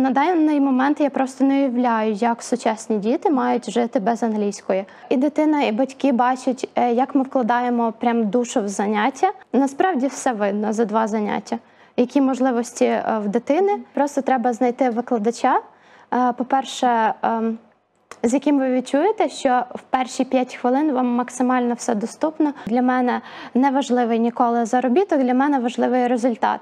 На даний момент я просто не уявляю, як сучасні діти мають жити без англійської. І дитина, і батьки бачать, е, як ми вкладаємо прям душу в заняття. Насправді все видно за два заняття. Які можливості е, в дитини? Просто треба знайти викладача. Е, По-перше, ем, з яким ви відчуєте, що в перші 5 хвилин вам максимально все доступно. Для мене не важливий ніколи заробіток, для мене важливий результат.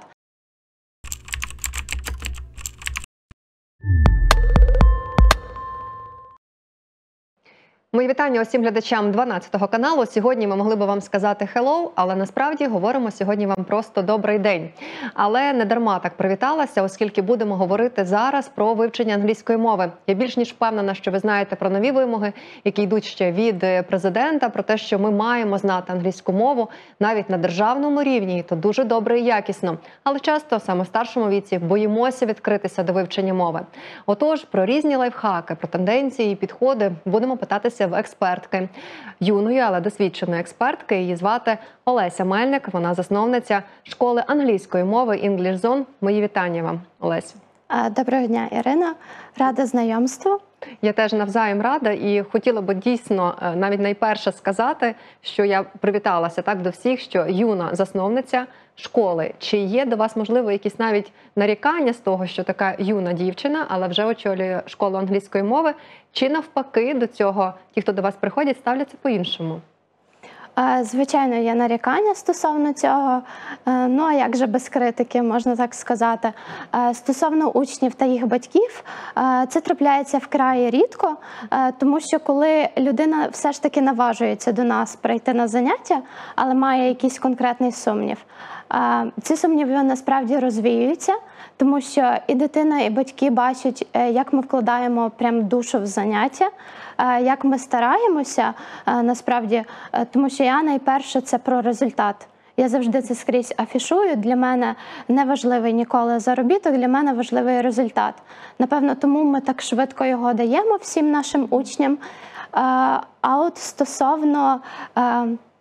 Мої вітання усім глядачам 12 каналу. Сьогодні ми могли би вам сказати hello, але насправді говоримо сьогодні вам просто добрий день. Але не дарма так привіталася, оскільки будемо говорити зараз про вивчення англійської мови. Я більш ніж впевнена, що ви знаєте про нові вимоги, які йдуть ще від е, президента, про те, що ми маємо знати англійську мову навіть на державному рівні, і то дуже добре і якісно. Але часто саме в старшому віці боїмося відкритися до вивчення мови. Отож, про різні лайфхаки, про тенденції і підходи будемо питатися в експертки юної, але досвідченої експертки. Її звати Олеся Мельник. Вона засновниця школи англійської мови «English Zone». Мої вітання вам, Олесю. Доброго дня, Ірина. Рада знайомству. Я теж навзаєм рада і хотіла би дійсно е, навіть найперше сказати, що я привіталася так до всіх, що юна засновниця школи. Чи є до вас можливо якісь навіть нарікання з того, що така юна дівчина, але вже очолює школу англійської мови, чи навпаки до цього ті, хто до вас приходять, ставляться по-іншому? Е, Звичайно, є нарікання стосовно цього. Е, Ну а як же без критики, можна так сказати. Е, Стосовно учнів та їх батьків, е, це трапляється вкрай рідко, тому що коли людина все ж таки наважується до нас прийти на заняття, але має якийсь конкретний сумнів, ці сумніви насправді розвіюються. Тому що і дитина, і батьки бачать, е, як ми вкладаємо прям душу в заняття, е, як ми стараємося е, насправді, тому що я найперше це про результат. Я завжди це скрізь афішую. Для мене не важливий ніколи заробіток, для мене важливий результат. Напевно, тому ми так швидко його даємо всім нашим учням. А от стосовно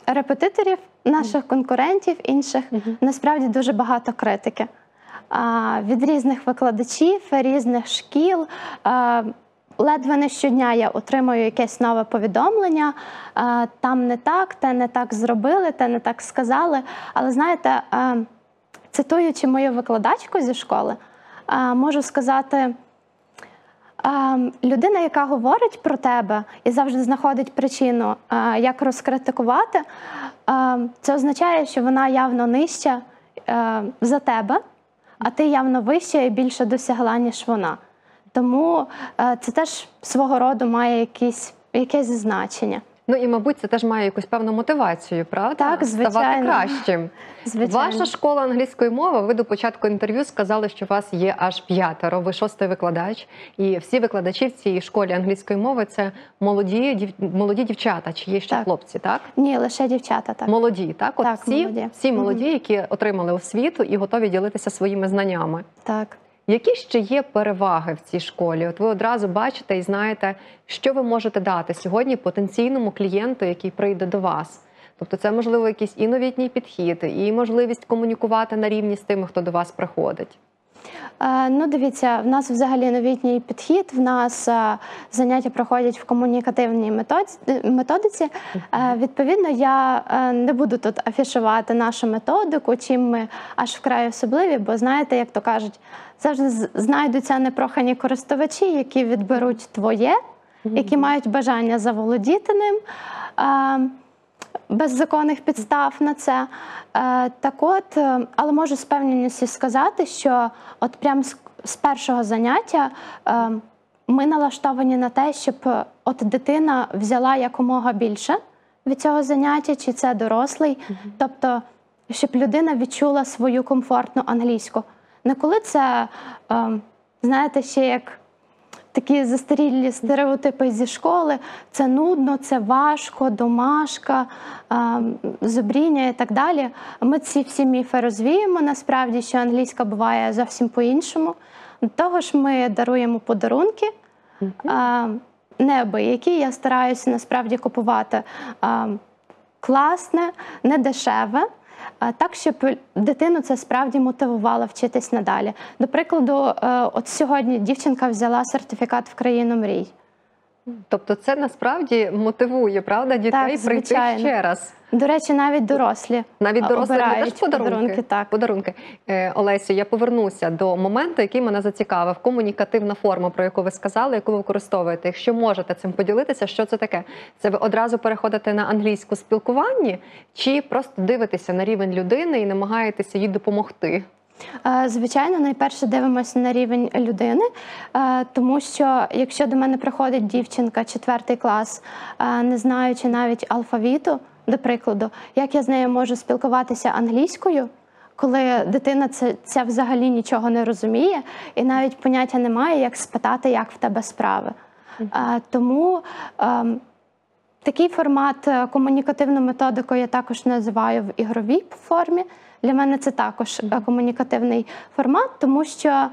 репетиторів, наших конкурентів, інших, насправді дуже багато критики від різних викладачів, різних шкіл. Ледве не щодня я отримую якесь нове повідомлення. Там не так, те не так зробили, те не так сказали. Але знаєте, цитуючи мою викладачку зі школи, можу сказати. Людина, яка говорить про тебе і завжди знаходить причину, як розкритикувати, це означає, що вона явно нижча за тебе, а ти явно вища і більше досягла, ніж вона. Тому е, це теж свого роду має якісь, якесь значення. Ну і мабуть, це теж має якусь певну мотивацію, правда? Так, Ставати кращим. Звичайно. Ваша школа англійської мови. Ви до початку інтерв'ю сказали, що у вас є аж п'ятеро. Ви шостий викладач, і всі викладачі в цій школі англійської мови це молоді дів... молоді дівчата, чи є ще Так. хлопці, так? Ні, лише дівчата так. Молоді, так? От Так, всі, молоді. всі молоді, які отримали освіту і готові ділитися своїми знаннями. так. Які ще є переваги в цій школі? От ви одразу бачите і знаєте, що ви можете дати сьогодні потенційному клієнту, який прийде до вас. Тобто, це можливо якийсь і новітній підхід, і можливість комунікувати на рівні з тими, хто до вас приходить. Е, Ну, дивіться, в нас взагалі новітній підхід. В нас е, заняття проходять в комунікативній методиці. Е, Відповідно, я не буду тут афішувати нашу методику, чим ми аж вкрай особливі, бо знаєте, як то кажуть, завжди знайдуться непрохані користувачі, які відберуть твоє, які мають бажання заволодіти ним. Без законних підстав на це. Так от, е, але можу з певністю сказати, що от прям з, з першого заняття е, ми налаштовані на те, щоб е, от дитина взяла якомога більше від цього заняття, чи це дорослий, тобто, щоб людина відчула свою комфортну англійську. Не коли це, е, знаєте, ще як такі застарілі стереотипи зі школи. Це нудно, це важко, домашка, зубріння і так далі. Ми ці всі міфи розвіємо. Насправді, що англійська буває зовсім по-іншому. До того ж, ми даруємо подарунки. а, Неабиякі. Я стараюся насправді купувати а, класне, не дешеве. е, так, щоб дитину це справді мотивувало вчитись надалі. До прикладу, е, от сьогодні дівчинка взяла сертифікат в країну мрій. Тобто, це насправді мотивує, правда, дітей Так, прийти ще раз. До речі, навіть дорослі Навіть а, дорослим теж обирають подарунки. подарунки, так. Подарунки. Е, Олесю, я повернуся до моменту, який мене зацікавив. Комунікативна форма, про яку ви сказали, яку ви використовуєте. Якщо можете цим поділитися, що це таке? Це ви одразу переходите на англійську спілкуванні, чи просто дивитеся на рівень людини і намагаєтеся їй допомогти? Е, Звичайно, найперше дивимося на рівень людини, е, тому що якщо до мене приходить дівчинка, четвертий клас, е, не знаючи навіть алфавіту, до прикладу, як я з нею можу спілкуватися англійською, коли дитина це, це взагалі нічого не розуміє, і навіть поняття немає, як спитати, як в тебе справи. Тому ем, Такий формат комунікативну методику я також називаю в ігровій формі. Для мене це також е, комунікативний формат, тому що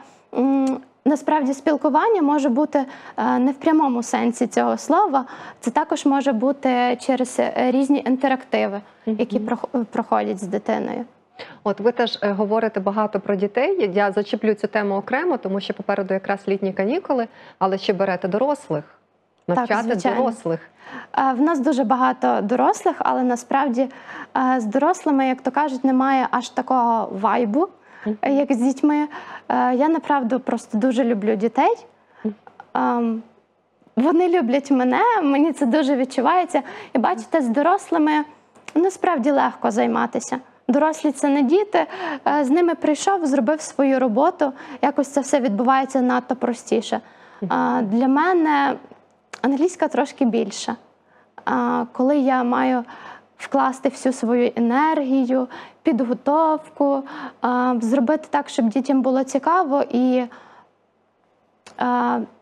насправді спілкування може бути е, не в прямому сенсі цього слова. Це також може бути через е, різні інтерактиви, які проходять з дитиною. От ви теж говорите багато про дітей. Я зачеплю цю тему окремо, тому що попереду якраз літні канікули, але ще берете дорослих, навчати звичайно. дорослих. Е, В нас дуже багато дорослих, але насправді е, з дорослими, як то кажуть, немає аж такого вайбу, як з дітьми. Е, Я направду просто дуже люблю дітей. Ем, Вони люблять мене, мені це дуже відчувається. І бачите, з дорослими насправді легко займатися. Дорослі це не діти. З ними прийшов, зробив свою роботу. Якось це все відбувається надто простіше. Для мене англійська трошки більша. А, Коли я маю вкласти всю свою енергію, підготовку, зробити так, щоб дітям було цікаво, і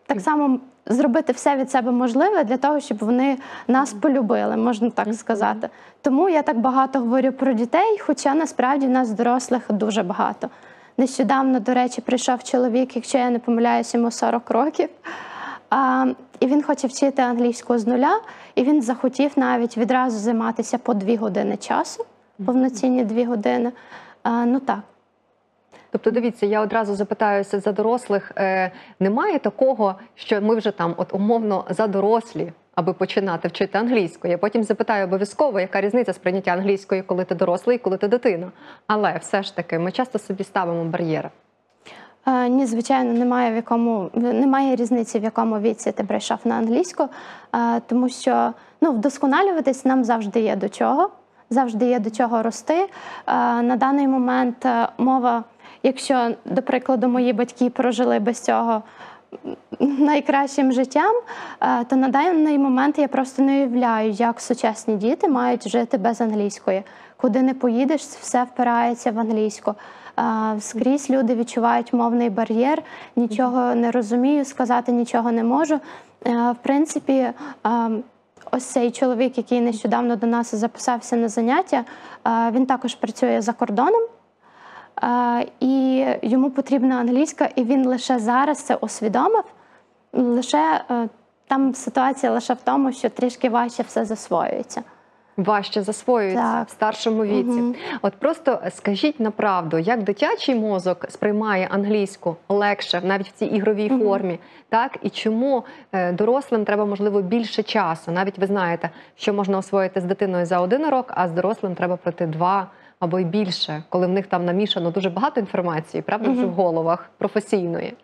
так само зробити все від себе можливе для того, щоб вони нас полюбили, можна так сказати. Тому я так багато говорю про дітей, хоча насправді в нас дорослих дуже багато. Нещодавно, до речі, прийшов чоловік, якщо я не помиляюся, йому 40 років. І він хоче вчити англійську з нуля, і він захотів навіть відразу займатися по дві години часу, повноцінні дві години. А, ну так. Тобто, дивіться, я одразу запитаюся за дорослих. Е, немає такого, що ми вже там, от умовно, за дорослі, аби починати вчити англійську. Я потім запитаю обов'язково, яка різниця сприйняття англійської, коли ти дорослий і коли ти дитина. Але все ж таки, ми часто собі ставимо бар'єри. Ні, звичайно, немає в якому немає різниці, в якому віці ти прийшов на англійську, тому що ну, вдосконалюватись нам завжди є до чого, завжди є до чого рости. На даний момент е, мова, якщо, до прикладу, мої батьки прожили без цього найкращим життям, е, то на даний момент я просто не уявляю, як сучасні діти мають жити без англійської. Куди не поїдеш, все впирається в англійську. Скрізь люди відчувають мовний бар'єр, нічого не розумію, сказати нічого не можу. Е, В принципі, ось цей чоловік, який нещодавно до нас записався на заняття, він також працює за кордоном. І йому потрібна англійська, і він лише зараз це усвідомив. Лише е, там ситуація лише в тому, що трішки важче все засвоюється. Важче засвоюється Так. в старшому віці. Мгм. От просто скажіть на правду, як дитячий мозок сприймає англійську легше, навіть в цій ігровій Мгм. формі, так і чому е, дорослим треба можливо більше часу? Навіть ви знаєте, що можна освоїти з дитиною за один урок, а з дорослим треба пройти два або й більше, коли в них там намішано дуже багато інформації, правда, вже в головах професійної.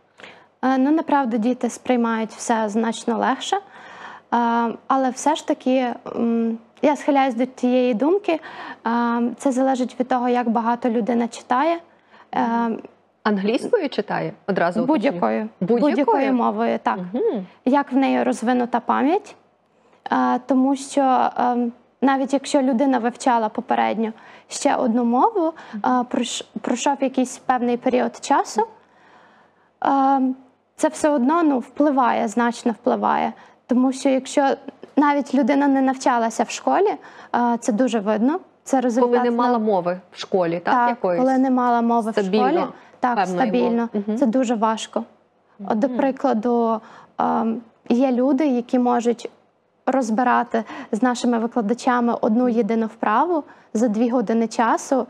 Е, Ну, направду, діти сприймають все значно легше. Е, Але все ж таки я схиляюсь до тієї думки. е, Це залежить від того, як багато людина читає. е, Англійською читає одразу. Будь-якою Будь-якою? мовою, так. Мгм. як в неї розвинута пам'ять, Е, тому що навіть якщо людина вивчала попередньо ще одну мову, пройшов якийсь певний період часу, це все одно ну, впливає, значно впливає. Тому що якщо навіть людина не навчалася в школі, це дуже видно. Це результат Коли не мала мови в школі, так, так, якоїсь? коли не мала мови стабільно, в школі, так, стабільно. мови. Це дуже важко. От, до прикладу, є люди, які можуть розбирати з нашими викладачами одну єдину вправу за дві години часу,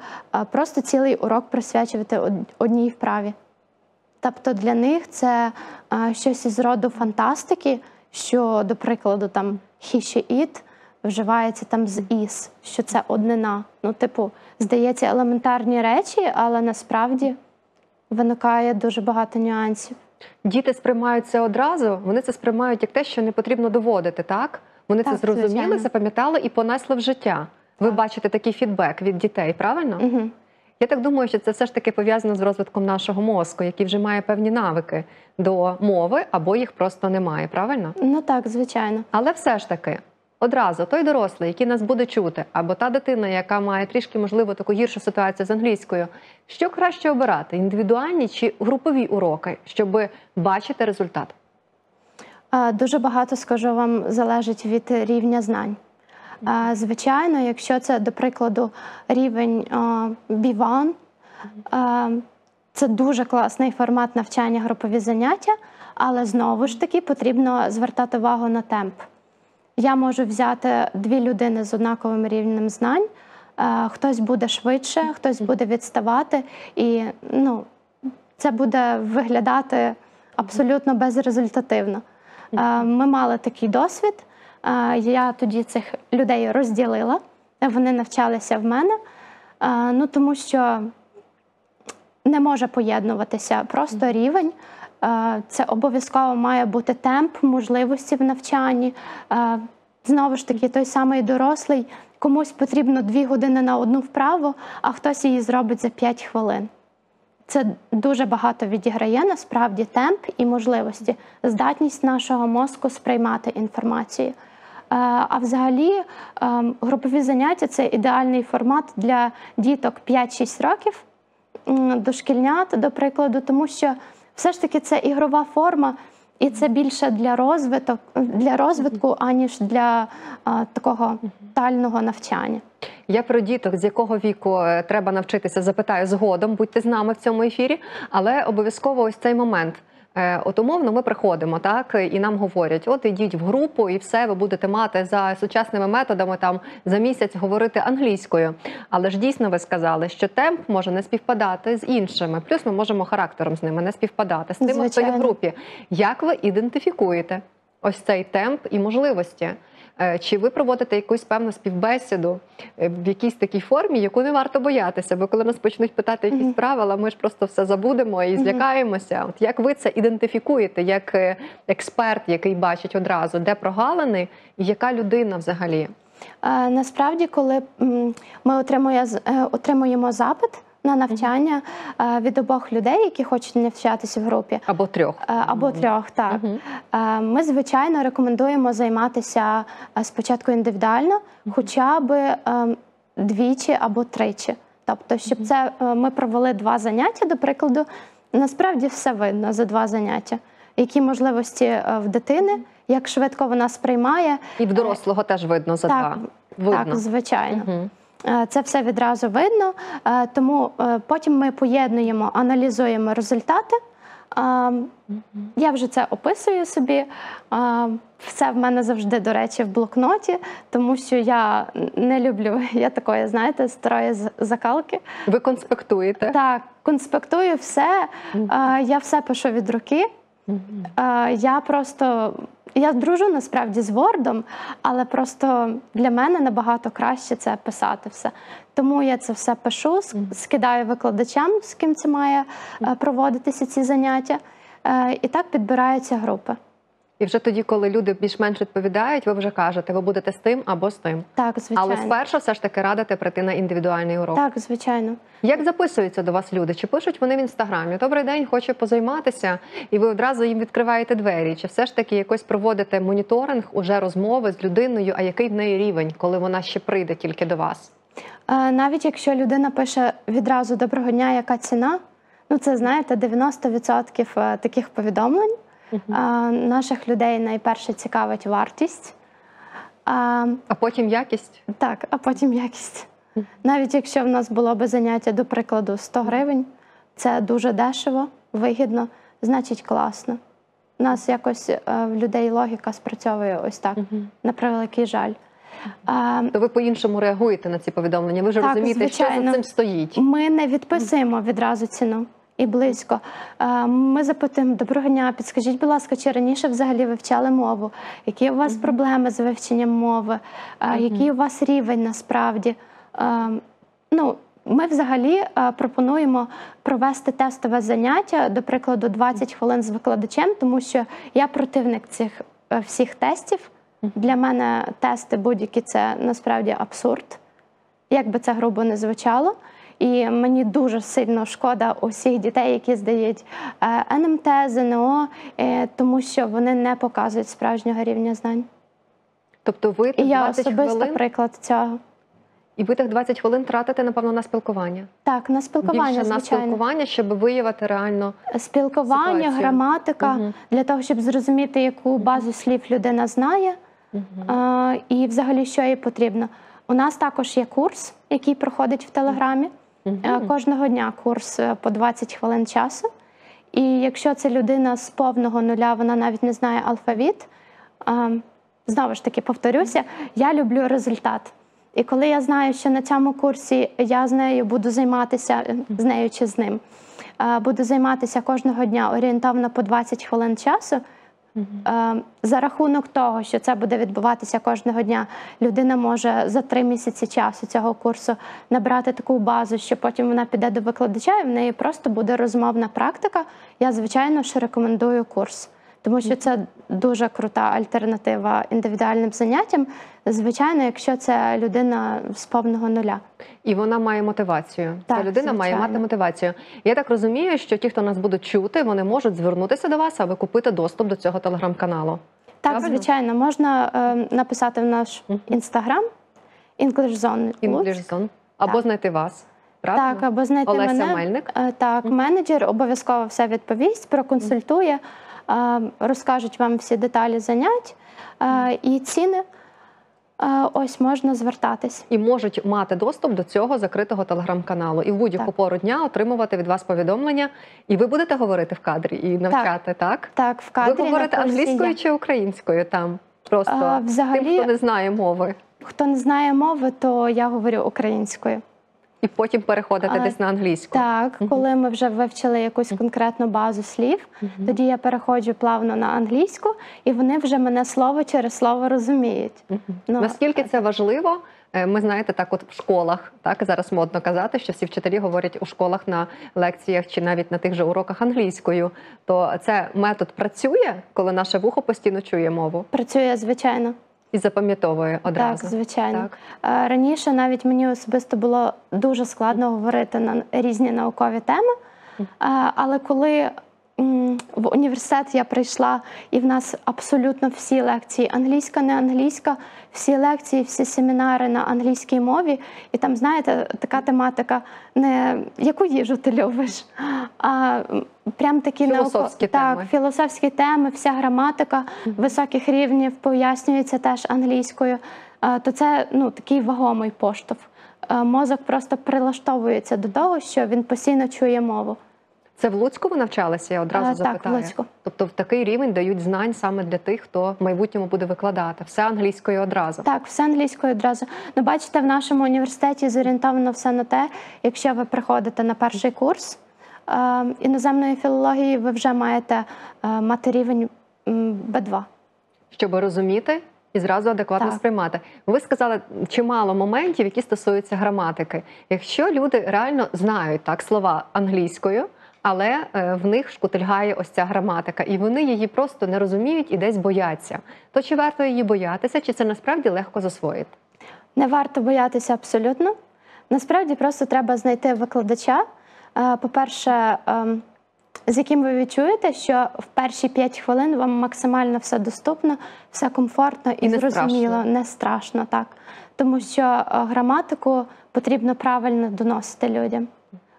просто цілий урок присвячувати одній вправі. Тобто для них це щось із роду фантастики, що, до прикладу, там he, she, it вживається там з is, що це однина. Ну, типу, здається, елементарні речі, але насправді виникає дуже багато нюансів. Діти сприймають це одразу, вони це сприймають як те, що не потрібно доводити, так? Вони це зрозуміли, звичайно. запам'ятали і понесли в життя. Ви Так. бачите такий фідбек від дітей, правильно? Угу. Я так думаю, що це все ж таки пов'язано з розвитком нашого мозку, який вже має певні навики до мови, або їх просто немає, правильно? Ну так, звичайно. Але все ж таки, одразу той дорослий, який нас буде чути, або та дитина, яка має трішки, можливо, таку гіршу ситуацію з англійською, що краще обирати: індивідуальні чи групові уроки, щоб бачити результат? Дуже багато скажу вам залежить від рівня знань. Звичайно, якщо це, до прикладу, рівень а, B1, це дуже класний формат навчання групові заняття, але знову ж таки потрібно звертати увагу на темп. Я можу взяти дві людини з однаковим рівнем знань. Хтось буде швидше, хтось буде відставати, і ну, це буде виглядати абсолютно безрезультативно. Ми мали такий досвід. Я тоді цих людей розділила. Вони навчалися в мене, ну тому що не може поєднуватися просто рівень. Це обов'язково має бути темп, можливості в навчанні. Знову ж таки, той самий дорослий, комусь потрібно дві години на одну вправу, а хтось її зробить за 5 хвилин. Це дуже багато відіграє насправді темп і можливості, здатність нашого мозку сприймати інформацію. Е, А взагалі, ем, групові заняття це ідеальний формат для діток 5-6 років, дошкільнят, до прикладу, тому що все ж таки це ігрова форма, і це більше для розвиток для розвитку, аніж для а, такого тотального навчання. Я про діток, з якого віку е, треба навчитися, запитаю згодом. Будьте з нами в цьому ефірі, але обов'язково ось цей момент. Е, От умовно ми приходимо, так і нам говорять: от ідіть в групу, і все ви будете мати за сучасними методами там за місяць говорити англійською. Але ж дійсно ви сказали, що темп може не співпадати з іншими. Плюс ми можемо характером з ними не співпадати з тими, хто є в групі. Як ви ідентифікуєте ось цей темп і можливості? Е, Чи ви проводите якусь певну співбесіду е, в якійсь такій формі, яку не варто боятися? Бо коли нас почнуть питати якісь Мгм. правила, ми ж просто все забудемо і злякаємося. От як ви це ідентифікуєте як е, експерт, який бачить одразу, де прогалини, і яка людина взагалі? Насправді, коли ми отримує, отримуємо запит на навчання е, від обох людей, які хочуть навчатися в групі, Або трьох? е, або трьох, так. Е, Ми, звичайно, рекомендуємо займатися спочатку індивідуально, хоча б двічі або тричі. Тобто, щоб це ми провели два заняття, до прикладу, насправді все видно за два заняття. Які можливості в дитини, як швидко вона сприймає, І в дорослого теж видно за так, два. Видно. так, звичайно. Мгм. Е, Це все відразу видно. Е, Тому е, потім ми поєднуємо, аналізуємо результати. Я вже це описую собі. Все в мене завжди, до речі, в блокноті, тому що я не люблю, я такої, знаєте, старої закалки. Ви конспектуєте? Так, конспектую все. Я все пишу від руки. Я просто я дружу насправді з Вордом, але просто для мене набагато краще це писати все. Тому я це все пишу, скидаю викладачам, з ким це має е, проводитися ці заняття. Е, І так підбираються групи. І вже тоді, коли люди більш-менш відповідають, ви вже кажете, ви будете з тим або з тим. Так, звичайно. Але спершу все ж таки радите прийти на індивідуальний урок. Так, звичайно. Як записуються до вас люди? Чи пишуть вони в інстаграмі? Добрий день, хочу позайматися, і ви одразу їм відкриваєте двері? Чи все ж таки якось проводите моніторинг, уже розмови з людиною, а який в неї рівень, коли вона ще прийде тільки до вас? Е, Навіть якщо людина пише відразу доброго дня, яка ціна, ну це знаєте, 90% е, таких повідомлень. Е, Наших людей найперше цікавить вартість. А, А потім якість? Так, а потім якість. Навіть якщо в нас було би заняття, до прикладу, 100 гривень, це дуже дешево, вигідно, значить класно. У нас якось е, в людей логіка спрацьовує ось так, Мгм. на превеликий жаль. Е, То ви по-іншому реагуєте на ці повідомлення. Ви Так, розумієте, що за цим стоїть. Ми не відписуємо відразу ціну і близько. Е, Ми запитуємо доброго дня, підскажіть, будь ласка, чи раніше взагалі вивчали мову? Які у вас проблеми з вивченням мови? Е, Який у вас рівень насправді? Е, Ну, ми взагалі пропонуємо провести тестове заняття, до прикладу, 20 хвилин з викладачем, тому що я противник цих всіх тестів. Для мене тести будь-які це насправді абсурд як би це грубо не звучало. І мені дуже сильно шкода усіх дітей, які здають е, НМТ, ЗНО, е, тому що вони не показують справжнього рівня знань. Тобто ви І тих я особисто хвилин, приклад цього. і ви тих 20 хвилин тратите, напевно, на спілкування. Так, на спілкування, Більше на спілкування, щоб виявити реально. Спілкування, Ситуацію. граматика Мгм. для того, щоб зрозуміти, яку базу слів людина знає, Мгм. е, і взагалі що їй потрібно. У нас також є курс, який проходить в Телеграмі. Е, Кожного дня курс е, по 20 хвилин часу. І якщо це людина з повного нуля, вона навіть не знає алфавіт. е, Знову ж таки, повторюся, я люблю результат. І коли я знаю, що на цьому курсі я з нею буду займатися, з нею чи з ним, буду займатися кожного дня орієнтовно по 20 хвилин часу. Е, За рахунок того, що це буде відбуватися кожного дня, людина може за три місяці часу цього курсу набрати таку базу, що потім вона піде до викладача, і в неї просто буде розмовна практика. Я, звичайно ж, рекомендую курс, тому що це дуже крута альтернатива індивідуальним заняттям. Звичайно, якщо це людина з повного нуля. І вона має мотивацію. Ця Так, людина має мати мотивацію. Я так розумію, що ті, хто нас будуть чути, вони можуть звернутися до вас, аби купити доступ до цього телеграм-каналу. Так, Правильно? звичайно, можна е, написати в наш інстаграм Zone. English Zone. або Так. знайти вас. Правильно? Так, або знайти Олеся мене. Мельник. Е, Так, менеджер обов'язково все відповість, проконсультує, розкажуть вам всі деталі занять і ціни. Ось можна звертатись. І можуть мати доступ до цього закритого телеграм-каналу і в будь-яку Так. пору дня отримувати від вас повідомлення. І ви будете говорити в кадрі і навчати, так? Так, в кадрі ви говорите англійською є. чи українською там? Просто А, взагалі- тим, хто не знає мови. Хто не знає мови, то я говорю українською. І потім переходити десь на англійську. Так, коли ми вже вивчили якусь конкретну базу слів, тоді я переходжу плавно на англійську, і вони вже мене слово через слово розуміють. Ну, Наскільки це важливо? Е, Ми знаєте, так от в школах, так зараз модно казати, що всі вчителі говорять у школах на лекціях чи навіть на тих же уроках англійською. То це метод працює, коли наше вухо постійно чує мову Працює звичайно. І запам'ятовує одразу. Так, звичайно. Так. Е, Раніше навіть мені особисто було дуже складно говорити на різні наукові теми. Е, Але коли в університет я прийшла, і в нас абсолютно всі лекції англійська, не англійська, всі лекції, всі семінари на англійській мові, і там, знаєте, така тематика не яку їжу ти любиш, а прям такі Філософські науко- так, теми. філософські теми, вся граматика високих рівнів пояснюється теж англійською. Е, То це ну такий вагомий поштовх. Е, Мозок просто прилаштовується до того, що він постійно чує мову. Це в Луцьку ви навчалися? Я одразу А, так, в Луцьку. Тобто в такий рівень дають знань саме для тих, хто в майбутньому буде викладати. Все англійською одразу. Так, все англійською одразу. Ну, бачите, в нашому університеті зорієнтовано все на те, якщо ви приходите на перший курс е, іноземної філології, ви вже маєте е, мати рівень м, B2. щоб розуміти і зразу адекватно Так. сприймати. Ви сказали чимало моментів, які стосуються граматики. Якщо люди реально знають так слова англійською, але е, в них шкутильгає ось ця граматика, і вони її просто не розуміють і десь бояться. То чи варто її боятися, чи це насправді легко засвоїти? Не варто боятися абсолютно. Насправді просто треба знайти викладача. Е, По-перше, ем, з яким ви відчуєте, що в перші 5 хвилин вам максимально все доступно, все комфортно і, І не зрозуміло, страшно. не страшно, так. Тому що е, граматику потрібно правильно доносити людям.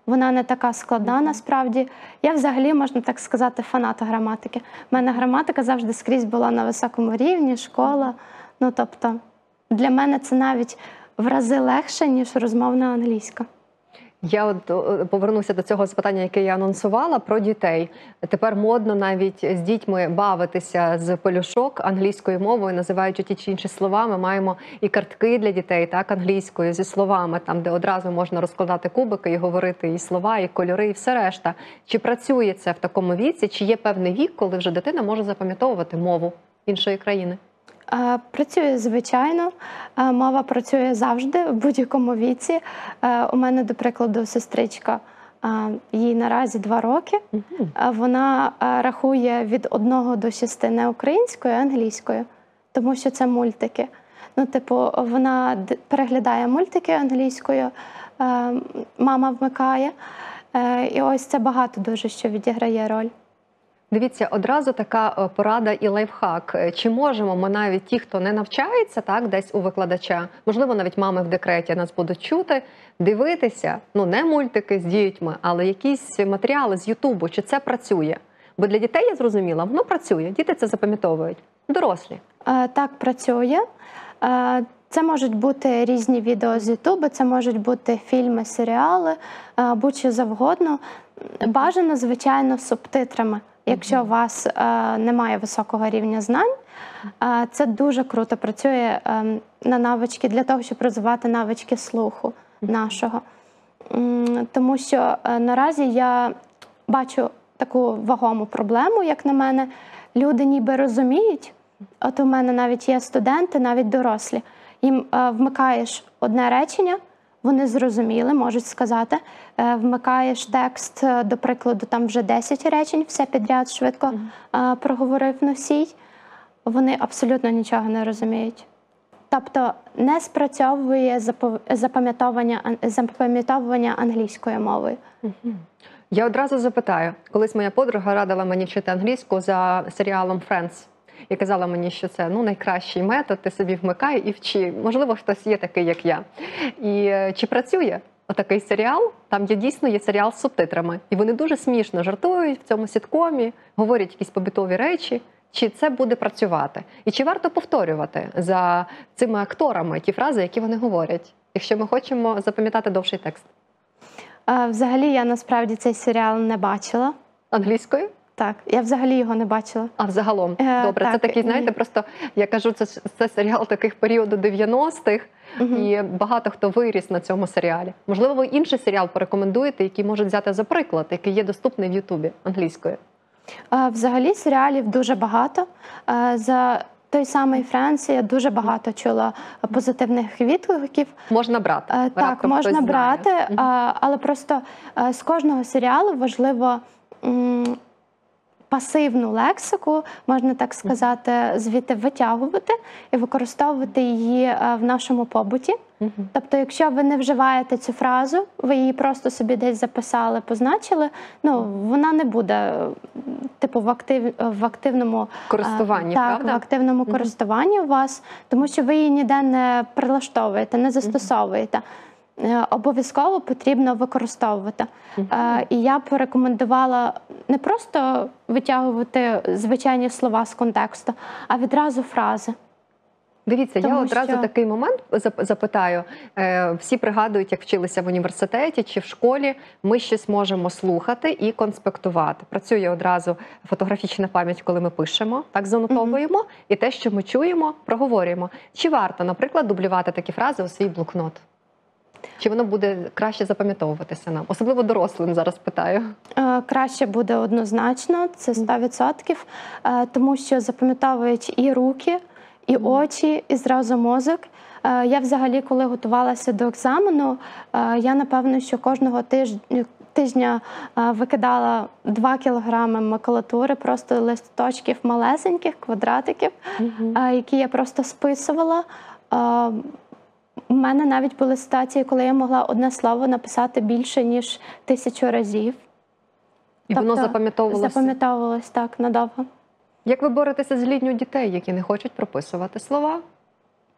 Вона не така складна насправді. Я взагалі, можна так сказати, фанат граматики. У мене граматика завжди скрізь була на високому рівні, школа. Ну тобто, для мене це навіть в рази легше, ніж розмовна англійська. Я от повернуся до цього запитання, яке я анонсувала про дітей. Тепер модно навіть з дітьми бавитися з пелюшок англійською мовою, називаючи ті чи інші слова. Ми маємо і картки для дітей, так англійською зі словами, там де одразу можна розкладати кубики і говорити і слова, і кольори, і все решта. Чи працює це в такому віці? Чи є певний вік, коли вже дитина може запам'ятовувати мову іншої країни? Е, Працює звичайно, Е, мова працює завжди в будь-якому віці. Е, У мене, до прикладу, сестричка, їй наразі два роки. Вона рахує від 1 до 6 не українською, а англійською, тому що це мультики. Ну, типу, вона переглядає мультики англійською, мама вмикає. І ось це багато дуже що відіграє роль. Дивіться, одразу така е, порада і лайфхак. Е, Чи можемо ми навіть ті, хто не навчається, так десь у викладача, можливо, навіть мами в декреті нас будуть чути, дивитися, ну не мультики з дітьми, але якісь матеріали з Ютубу, чи це працює? Бо для дітей я зрозуміла, воно працює. Діти це запам'ятовують. Дорослі. Е, Так, працює. Е, Це можуть бути різні відео з Ютубу, це можуть бути фільми, серіали, будь-що завгодно. Бажано, звичайно, субтитрами. Якщо у вас е, немає високого рівня знань, е, це дуже круто працює е, на навички для того, щоб розвивати навички слуху нашого. Тому що е, наразі я бачу таку вагому проблему, як на мене. Люди ніби розуміють. От у мене навіть є студенти, навіть дорослі. Їм е, вмикаєш одне речення, вони зрозуміли, можуть сказати. Е, вмикаєш текст, е, до прикладу, там вже 10 речень, все підряд швидко е, проговорив носій. Вони абсолютно нічого не розуміють. Тобто не спрацьовує запам'ятовування, запам'ятовування англійською мовою. Я одразу запитаю, колись моя подруга радила мені вчити англійську за серіалом Friends. І казала мені, що це ну найкращий метод. Ти собі вмикай і вчи. Можливо, хтось є такий, як я. І е, чи працює отакий серіал? Там є дійсно є серіал з субтитрами, і вони дуже смішно жартують в цьому сіткомі, говорять якісь побутові речі. Чи це буде працювати? І чи варто повторювати за цими акторами ті фрази, які вони говорять, якщо ми хочемо запам'ятати довший текст Взагалі я насправді цей серіал не бачила. англійською? Так, я взагалі його не бачила. А взагалом, Е, добре, це так, такий, знаєте, ні. просто я кажу, це, це серіал таких періоду 90-х, Мгм. і багато хто виріс на цьому серіалі. Можливо, ви інший серіал порекомендуєте, який можуть взяти за приклад, який є доступний в Ютубі англійською. Е, Взагалі серіалів дуже багато. Е, За той самий Френс я дуже багато чула позитивних відгуків. Можна брати. Е, Так, раптом можна знає. брати, Мгм. але просто е, з кожного серіалу важливо пасивну лексику, можна так сказати, звідти витягувати і використовувати її е, в нашому побуті. Тобто, якщо ви не вживаєте цю фразу, ви її просто собі десь записали, позначили, ну вона не буде е, типу в актив в активному Користуванні, а, так, правда? в активному Мгм. користуванні у вас, тому що ви її ніде не прилаштовуєте, не застосовуєте. Е, Обов'язково потрібно використовувати. Е, І я порекомендувала не просто витягувати звичайні слова з контексту, а відразу фрази. Дивіться, я одразу що- такий момент запитаю. Е, Всі пригадують, як вчилися в університеті чи в школі. Ми щось можемо слухати і конспектувати. Працює одразу фотографічна пам'ять, коли ми пишемо, так занотовуємо, і те, що ми чуємо, проговорюємо. Чи варто, наприклад, дублювати такі фрази у свій блокнот? Чи воно буде краще запам'ятовуватися нам? Особливо дорослим зараз питаю. Е, Краще буде однозначно, це 100%, е, тому що запам'ятовують і руки, і очі, і зразу мозок. Е, Я взагалі, коли готувалася до екзамену, я напевно, що кожного тижня. Тижня викидала 2 кілограми макулатури, просто листочків малесеньких, квадратиків, які я просто списувала. У мене навіть були ситуації, коли я могла одне слово написати більше ніж тисячу разів. І воно Тобто запам'ятовувалося. Так надовго. Як ви боретеся з літню дітей, які не хочуть прописувати слова?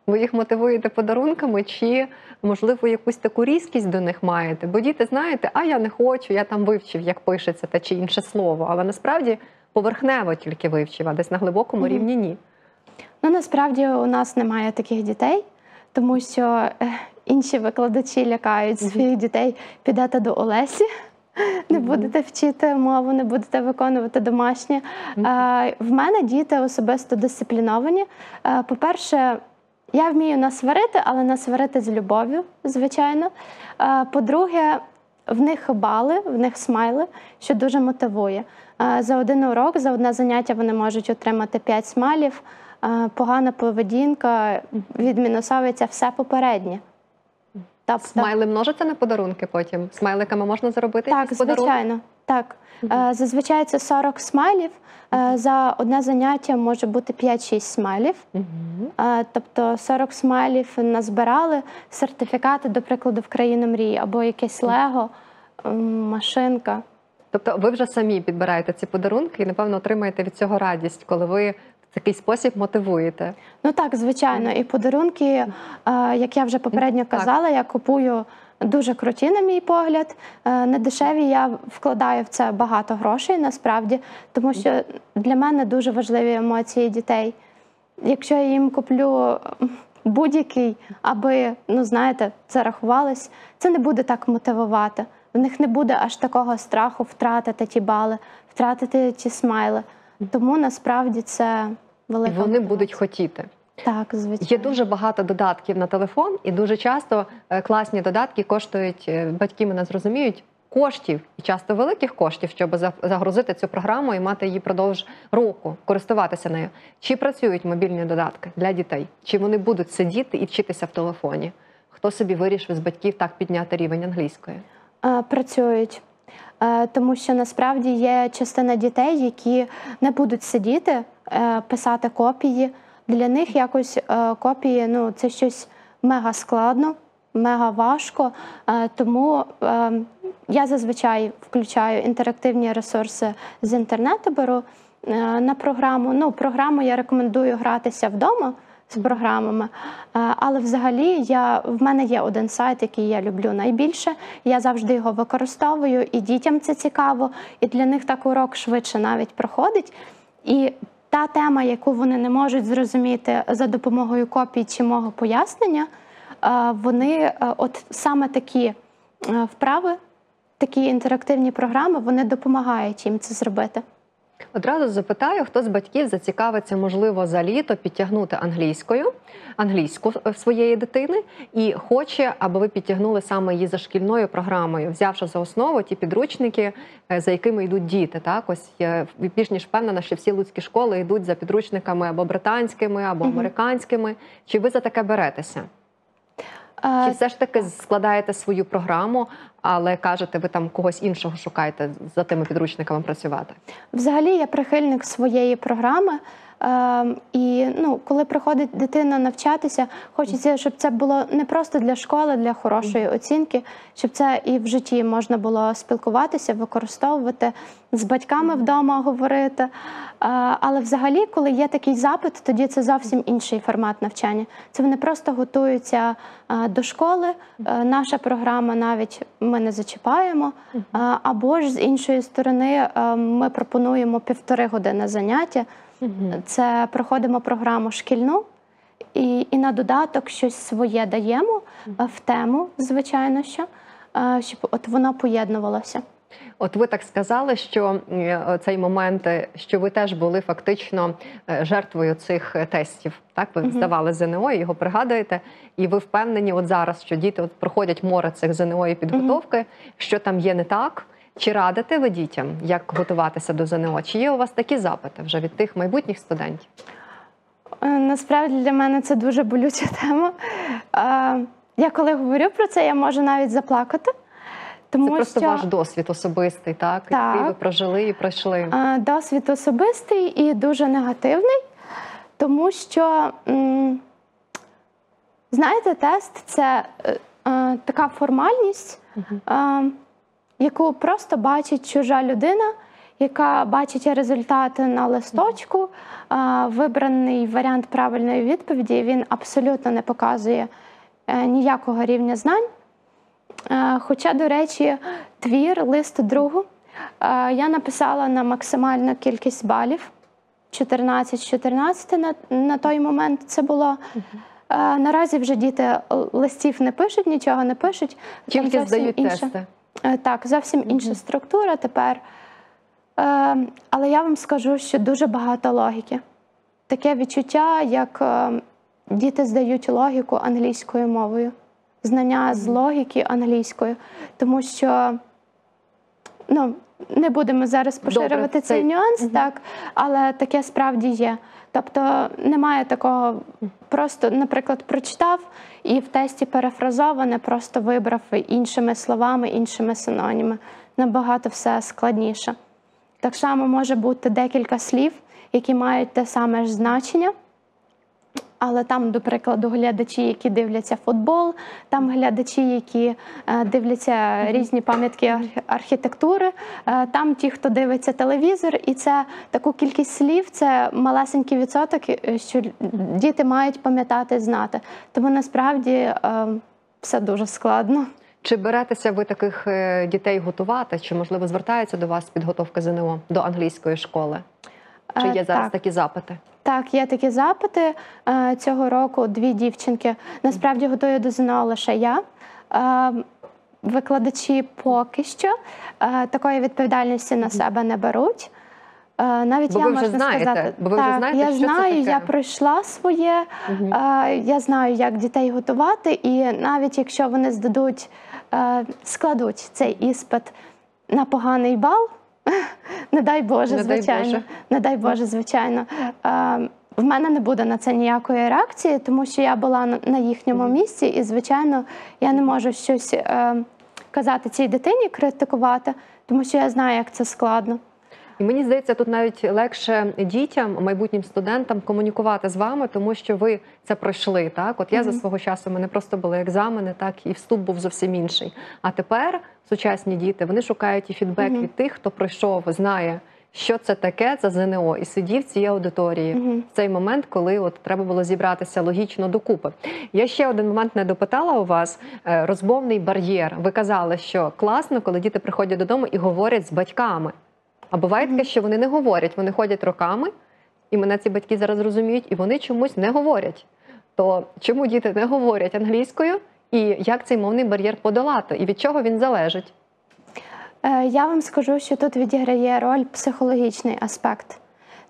Ви їх мотивуєте подарунками, чи, можливо, якусь таку різкість до них маєте? Бо діти знаєте, а я не хочу, я там вивчив, як пишеться те чи інше слово, але насправді поверхнево тільки вивчив, а десь на глибокому Мгм. рівні ні. Ну насправді у нас немає таких дітей, тому що е, інші викладачі лякають своїх дітей. Підете до Олесі, не будете вчити мову, не будете виконувати домашнє. Е, В мене діти особисто дисципліновані. По-перше, я вмію насварити, але насварити з любов'ю, звичайно. По-друге, в них бали, в них смайли, що дуже мотивує. За один урок, за одне заняття вони можуть отримати 5 смайлів. Е, Погана поведінка, відмінусовується все попереднє. Тобто, Смайли множаться на подарунки потім. Смайликами можна заробити так, звичайно. Так. Е, Зазвичай це 40 смайлів. Е, За одне заняття може бути 5-6 смайлів. Тобто 40 смайлів назбирали, сертифікати, до прикладу, в країну мрії, або якесь лего, машинка. Тобто ви вже самі підбираєте ці подарунки і, напевно, отримаєте від цього радість, коли ви такий спосіб мотивуєте. Ну так, звичайно, і подарунки, е, як я вже попередньо казала, я купую дуже круті, на мій погляд. Е, Не дешеві. Я вкладаю в це багато грошей насправді, тому що для мене дуже важливі емоції дітей. Якщо я їм куплю будь-який, аби ну знаєте, це рахувалось, це не буде так мотивувати. В них не буде аж такого страху втратити ті бали, втратити ті смайли. Тому насправді це І велика вони мотивація. будуть хотіти. Так, звичайно. Є дуже багато додатків на телефон, і дуже часто е, класні додатки коштують, е, батьки мене зрозуміють, коштів і часто великих коштів, щоб за- загрузити цю програму і мати її продовж року, користуватися нею. Чи працюють мобільні додатки для дітей? Чи вони будуть сидіти і вчитися в телефоні? Хто собі вирішив з батьків так підняти рівень англійської? Е, Працюють. Тому що насправді є частина дітей, які не будуть сидіти, писати копії. Для них якось е, копії ну, це щось мега складно, мега важко. Е, Тому е, я зазвичай включаю інтерактивні ресурси з інтернету, беру е, на програму. Ну, програму я рекомендую гратися вдома з програмами. Е, Але взагалі я, в мене є один сайт, який я люблю найбільше. Я завжди його використовую, і дітям це цікаво, і для них так урок швидше навіть проходить. І та тема, яку вони не можуть зрозуміти за допомогою копій чи мого пояснення, е, вони е, от саме такі е, вправи, такі інтерактивні програми, вони допомагають їм це зробити. Одразу запитаю, хто з батьків зацікавиться, можливо, за літо підтягнути англійською, англійську е, своєї дитини, і хоче, аби ви підтягнули саме її за шкільною програмою, взявши за основу ті підручники, е, за якими йдуть діти. Так, ось я більш ніж впевнена, що всі луцькі школи йдуть за підручниками або британськими, або американськими. Чи ви за таке беретеся? Чи все ж таки складаєте свою програму, але кажете, ви там когось іншого шукаєте за тими підручниками працювати? Взагалі я прихильник своєї програми. Е, і ну, коли приходить дитина навчатися, хочеться, щоб це було не просто для школи, для хорошої оцінки, щоб це і в житті можна було спілкуватися, використовувати з батьками вдома говорити. Е, але взагалі, коли є такий запит, тоді це зовсім інший формат навчання. Це вони просто готуються е, до школи. Е, наша програма навіть ми не зачіпаємо. Або ж з іншої сторони, ми пропонуємо півтори години заняття. Це проходимо програму шкільну і, і на додаток щось своє даємо в тему, звичайно, що, е, щоб от воно поєднувалося. От ви так сказали, що е, цей момент, е, що ви теж були фактично жертвою цих тестів. Так, ви здавали ЗНО, і його пригадуєте, і ви впевнені, от зараз, що діти от проходять море цих ЗНО і підготовки, що там є не так. Чи радите ви дітям, як готуватися до ЗНО? Чи є у вас такі запити вже від тих майбутніх студентів? Е, Насправді для мене це дуже болюча тема. Е, Я коли говорю про це, я можу навіть заплакати. Тому Це просто що ваш досвід особистий, так? Так. який ви прожили і пройшли. Е, Досвід особистий і дуже негативний, тому що, знаєте, тест це така формальність, е, яку просто бачить чужа людина, яка бачить результати на листочку, вибраний варіант правильної відповіді. Він абсолютно не показує е, ніякого рівня знань. Е, Хоча, до речі, твір, лист другу е, я написала на максимальну кількість балів 14-14 на, на той момент це було. Наразі вже діти листів не пишуть, нічого не пишуть. Тільки здають інша- тести. Е, Так, зовсім інша структура тепер. Е, але я вам скажу, що дуже багато логіки. Таке відчуття, як е, діти здають логіку англійською мовою, знання з логіки англійською. Тому що ну, не будемо зараз поширювати Добре, цей це- нюанс, Мгм. так, але таке справді є. Тобто немає такого, просто, наприклад, прочитав і в тесті перефразоване, просто вибрав іншими словами, іншими синоніми. Набагато все складніше. Так само може бути декілька слів, які мають те саме ж значення. Але там, до прикладу, глядачі, які дивляться футбол, там глядачі, які е, дивляться різні пам'ятки арх- архітектури, е, там ті, хто дивиться телевізор, і це таку кількість слів, це малесенький відсоток, е, що діти мають пам'ятати, знати. Тому насправді все дуже складно. Чи беретеся ви таких дітей готувати? Чи можливо звертаються до вас підготовка ЗНО до англійської школи? Чи є зараз так. такі запити? Так, є такі запити Е, цього року. Дві дівчинки. Насправді готую до ЗНО лише я. Е, Викладачі поки що е, такої відповідальності на себе не беруть. Навіть Бо я ви вже знаєте, сказати, бо ви вже так, знаєте, я що це знаю, таке. я пройшла своє. Е, Я знаю, як дітей готувати, і навіть якщо вони здадуть, складуть цей іспит на поганий бал, не дай Боже, Не дай звичайно, Боже. не дай Боже, звичайно. В мене не буде на це ніякої реакції, тому що я була на- на їхньому місці, і, звичайно, я не можу щось е, казати цій дитині, критикувати, тому що я знаю, як це складно. І мені здається, тут навіть легше дітям, майбутнім студентам комунікувати з вами, тому що ви це пройшли. Так, от я за свого часу у мене просто були екзамени, так і вступ був зовсім інший. А тепер сучасні діти вони шукають і фідбек Мгм. від тих, хто пройшов, знає, що це таке за ЗНО, і сидів в цій аудиторії Мгм. в цей момент, коли от треба було зібратися логічно докупи. Я ще один момент не допитала у вас Е, розмовний бар'єр. Ви казали, що класно, коли діти приходять додому і говорять з батьками. А буває таке, що вони не говорять, вони ходять роками, і мене ці батьки зараз розуміють, і вони чомусь не говорять. То чому діти не говорять англійською, і як цей мовний бар'єр подолати, і від чого він залежить? Е, Я вам скажу, що тут відіграє роль психологічний аспект.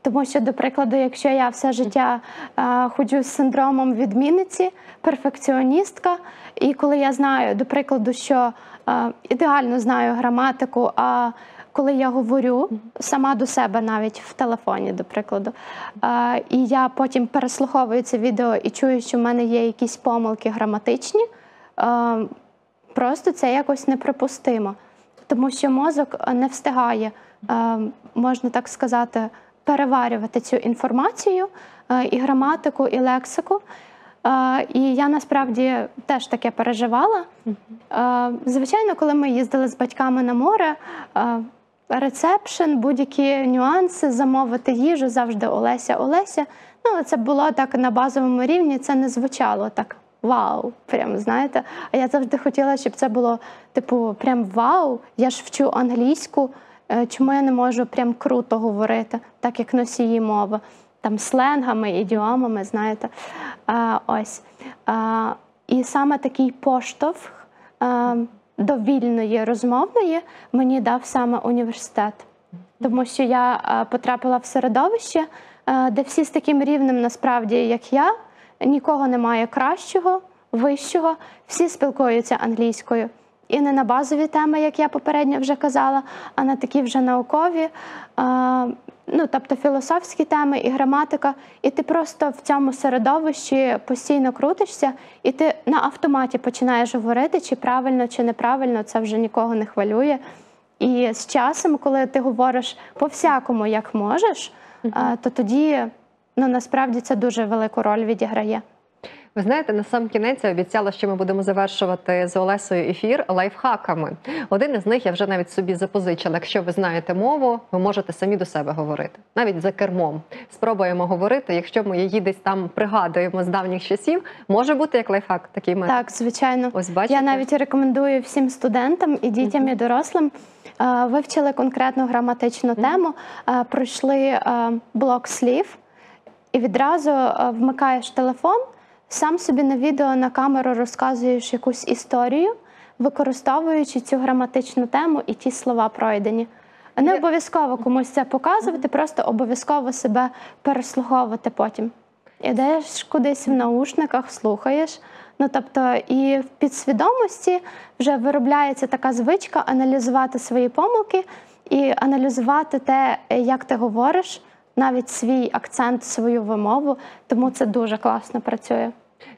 Тому що, до прикладу, якщо я все життя е, ходжу з синдромом відмінниці, перфекціоністка, і коли я знаю, до прикладу, що е, ідеально знаю граматику, а коли я говорю сама до себе навіть в телефоні, до прикладу, і я потім переслуховую це відео і чую, що в мене є якісь помилки граматичні, просто це якось неприпустимо тому що мозок е, не встигає, е, можна так сказати, переварювати цю інформацію, е, і граматику, і лексику. І я насправді теж таке переживала. Звичайно, коли ми їздили з батьками на море, рецепшн, будь-які нюанси, замовити їжу завжди Олеся, Олеся. Ну, це було так на базовому рівні, це не звучало так. Вау, прям знаєте. А я завжди хотіла, щоб це було типу, прям вау. Я ж вчу англійську. е, Чому я не можу прям круто говорити, так як носії мови, там сленгами, ідіомами, знаєте. А, ось. А, і саме такий поштовх а, до вільної розмовної мені дав саме університет. Тому що я потрапила в середовище, де всі з таким рівнем, насправді, як я, нікого немає кращого, вищого, всі спілкуються англійською. І не на базові теми, як я попередньо вже казала, а на такі вже наукові, а, ну тобто філософські теми і граматика. І ти просто в цьому середовищі постійно крутишся, і ти на автоматі починаєш говорити, чи правильно, чи неправильно, це вже нікого не хвилює. І з часом, коли ти говориш по-всякому, як можеш, то тоді ну насправді це дуже велику роль відіграє. Ви знаєте, на сам кінець я обіцяла, що ми будемо завершувати з Олесою ефір лайфхаками. Один із них я вже навіть собі запозичила. Якщо ви знаєте мову, ви можете самі до себе говорити, навіть за кермом. Спробуємо говорити. Якщо ми її десь там пригадуємо з давніх часів, може бути як лайфхак такий метод. Так, звичайно. Ось бачите. Я навіть рекомендую всім студентам і дітям, і дорослим вивчили конкретну граматичну тему, е, пройшли е, блок слів, і відразу вмикаєш телефон, сам собі на відео на камеру розказуєш якусь історію, використовуючи цю граматичну тему і ті слова пройдені. Не обов'язково комусь це показувати, просто обов'язково себе переслуховувати потім. Ідеш кудись в наушниках, слухаєш. Ну тобто, і в підсвідомості вже виробляється така звичка аналізувати свої помилки і аналізувати те, як ти говориш, навіть свій акцент, свою вимову. Тому це дуже класно працює.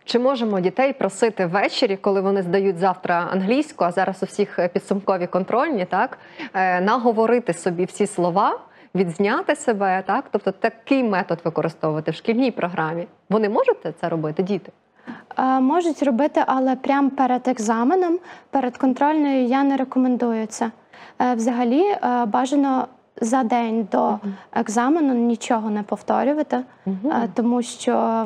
Чи можемо дітей просити ввечері, коли вони здають завтра англійську, а зараз у всіх е, підсумкові контрольні, так е, наговорити собі всі слова, відзняти себе, так? Тобто такий метод використовувати в шкільній програмі. Вони можуть це робити, діти? Е, Можуть робити, але прямо перед екзаменом, перед контрольною я не рекомендую це. Взагалі бажано за день до екзамену нічого не повторювати, е, тому що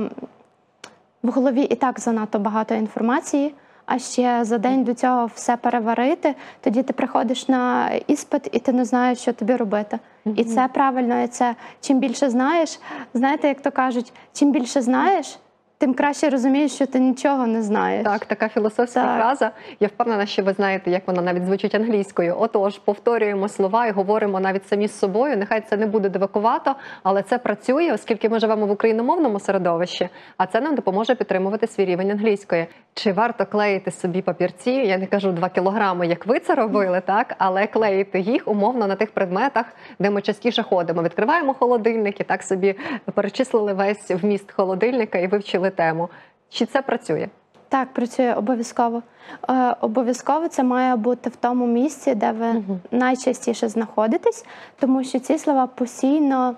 в голові і так занадто багато інформації. А ще за день до цього все переварити. Тоді ти приходиш на іспит і ти не знаєш, що тобі робити. І це правильно. І це чим більше знаєш, знаєте, як то кажуть, чим більше знаєш, тим краще розумієш, що ти нічого не знаєш. Так, така філософська Так. фраза. Я впевнена, що ви знаєте, як вона навіть звучить англійською. Отож, повторюємо слова і говоримо навіть самі з собою. Нехай це не буде дивакувато, але це працює, оскільки ми живемо в україномовному середовищі, а це нам допоможе підтримувати свій рівень англійської. Чи варто клеїти собі папірці? Я не кажу 2 кілограми, як ви це робили, так але клеїти їх умовно на тих предметах, де ми частіше ходимо. Відкриваємо холодильник і так собі перечислили весь вміст холодильника і вивчили тему. Чи це працює? Так, працює обов'язково. Е, обов'язково це має бути в тому місці, де ви найчастіше знаходитесь, тому що ці слова постійно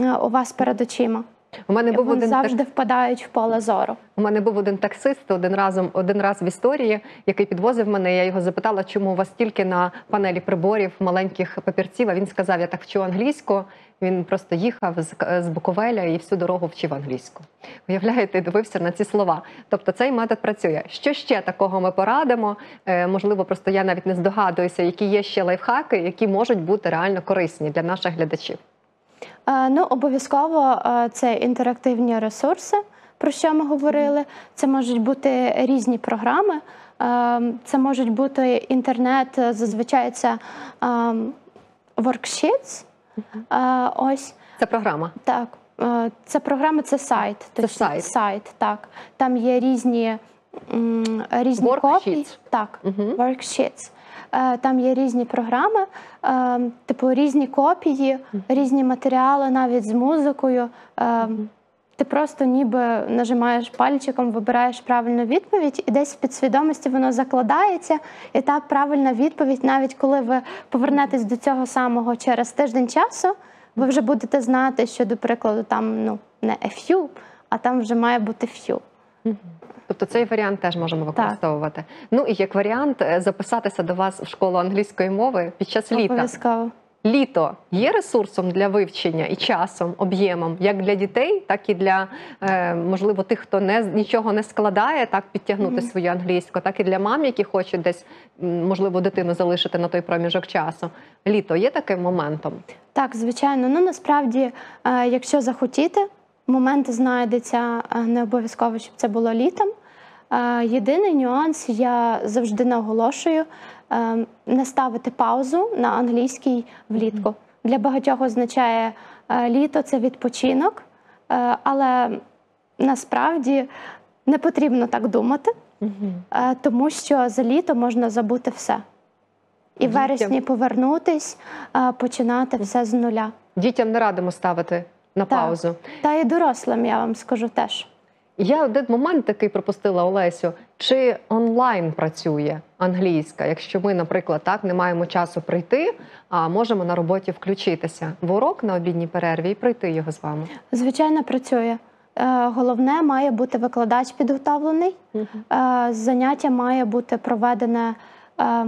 е, у вас перед очима. У мене був Вони один так- завжди впадають в поле зору. У мене був один таксист один разом один раз в історії, який підвозив мене. Я його запитала, чому у вас тільки на панелі приборів маленьких папірців. А він сказав: Я так вчу англійську. Він просто їхав з, з Буковеля і всю дорогу вчив англійську. Уявляєте, дивився на ці слова. Тобто цей метод працює. Що ще такого ми порадимо? Е, можливо, просто я навіть не здогадуюся, які є ще лайфхаки, які можуть бути реально корисні для наших глядачів. Е, Ну, обов'язково е, це інтерактивні ресурси, про що ми говорили. Це можуть бути різні програми, е, це можуть бути інтернет, е, зазвичай це е, worksheets. Е, Ось Це програма. так. е, Це програма, це сайт. Це точно, сайт. сайт, так. Там є різні, м, різні Worksheets. копії. Так, Мгм. worksheets. Е, Там є різні програми, е, типу різні копії, різні матеріали, навіть з музикою. Е, Ти просто ніби нажимаєш пальчиком, вибираєш правильну відповідь, і десь в підсвідомості воно закладається. І та правильна відповідь, навіть коли ви повернетесь до цього самого через тиждень часу, ви вже будете знати, що, до прикладу, там ну не a few, а там вже має бути few. Тобто цей варіант теж можемо використовувати. Ну і як варіант е, записатися до вас в школу англійської мови під час літа. Обов'язково. Літо є ресурсом для вивчення і часом, об'ємом, як для дітей, так і для е, можливо тих, хто не нічого не складає, так підтягнути свою англійську, так і для мам, які хочуть десь можливо дитину залишити на той проміжок часу. Літо є таким моментом. Так, звичайно. Ну насправді, е, якщо захотіти, момент знайдеться е, не обов'язково, щоб це було літом. Єдиний нюанс, я завжди наголошую е, не ставити паузу на англійській влітку. Для багатьох означає е, літо це відпочинок, е, але насправді не потрібно так думати, е, тому що за літо можна забути все. І в вересні повернутись, починати все з нуля. Дітям не радимо ставити на паузу. Та і дорослим, я вам скажу теж. Я один момент такий пропустила Олесю. Чи онлайн працює англійська, якщо ми, наприклад, так не маємо часу прийти, а можемо на роботі включитися в урок на обідній перерві і пройти його з вами? Звичайно, працює. Е, Головне має бути викладач підготовлений. Е, Заняття має бути проведене е,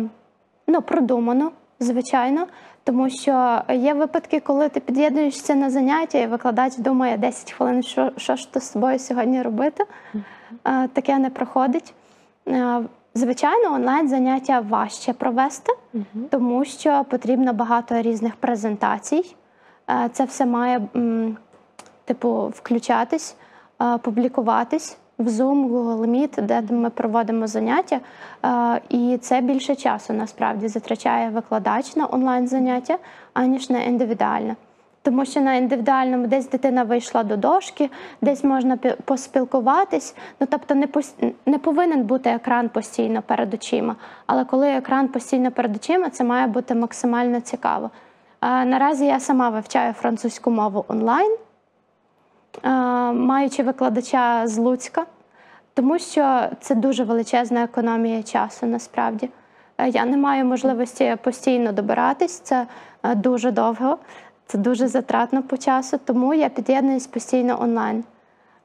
ну, продумано, звичайно. Тому що є випадки, коли ти під'єднуєшся на заняття, і викладач думає 10 хвилин, що, що ж то з тобою сьогодні робити. Е, Таке не проходить. Е, Звичайно, онлайн заняття важче провести, тому що потрібно багато різних презентацій. Е, Це все має типу, включатись, публікуватись в Zoom, Google Meet, де ми проводимо заняття. І це більше часу насправді затрачає викладач на онлайн заняття, аніж на індивідуальне. Тому що на індивідуальному десь дитина вийшла до дошки, десь можна поспілкуватись. Ну тобто не пос- не повинен бути екран постійно перед очима. Але коли екран постійно перед очима, це має бути максимально цікаво. Наразі я сама вивчаю французьку мову онлайн, маючи викладача з Луцька, тому що це дуже величезна економія часу насправді. Е, Я не маю можливості постійно добиратись, це е, дуже довго, це дуже затратно по часу, тому я під'єднуюсь постійно онлайн.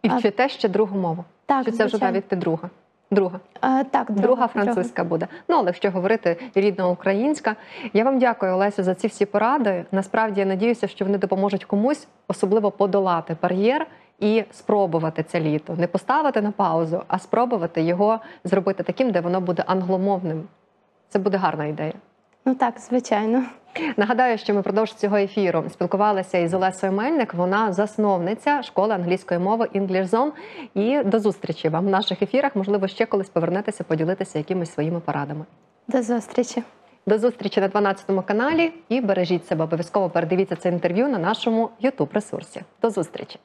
І вчите ще другу мову. Так, Чи це вже навіть ти друга? Друга. Е, Так, Друга французька буде. Ну але якщо говорити рідна українська, я вам дякую, Олесю, за ці всі поради. Насправді я надіюся, що вони допоможуть комусь особливо подолати бар'єр і спробувати це літо. Не поставити на паузу, а спробувати його зробити таким, де воно буде англомовним. Це буде гарна ідея. Ну так, звичайно. Нагадаю, що ми продовж цього ефіру спілкувалися із Олесою Мельник. Вона засновниця школи англійської мови English Zone. І до зустрічі вам в наших ефірах. Можливо, ще колись повернетеся, поділитися якимись своїми порадами. До зустрічі. До зустрічі на 12 каналі і бережіть себе. Обов'язково передивіться це інтерв'ю на нашому youtube ресурсі. До зустрічі!